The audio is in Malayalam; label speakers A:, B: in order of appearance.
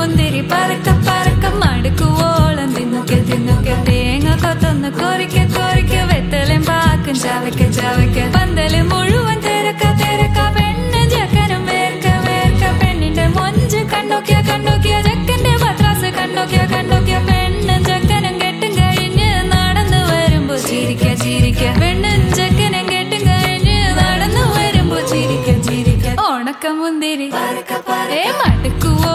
A: മുന്തിരി പറക്ക പറക്ക മടുക്കുവോളം തിന്നുക്ക തിന്നുക്ക തേങ്ങ കൊത്തൊന്ന് കൊറിക്ക കൊറിക്ക. വെത്തലും പാക്കും ചവയ്ക്ക ചവയ്ക്ക. പന്തൽ മുഴുവൻ തിരക്ക തിരക്ക. പെണ്ണ് ജക്കനും വേർക്ക വേർക്ക. പെണ്ണിന്റെ മൊഞ്ച് കണ്ണൊക്കെ കണ്ണൊക്കെ. ജക്കന്റെ പത്രാസ് കണ്ണൊക്കെ കണ്ണൊക്കെ. പെണ്ണും ജക്കനും കെട്ടും കഴിഞ്ഞ് നടന്നു വരുമ്പോ ചിരിക്ക ചിരിക്ക. പെണ്ണും ജക്കനും കെട്ടും കഴിഞ്ഞ് നടന്നു വരുമ്പോ ചിരിക്ക ചിരിക്ക. ഉണക്ക മുന്തിരി. ഏ മടുക്കുവോ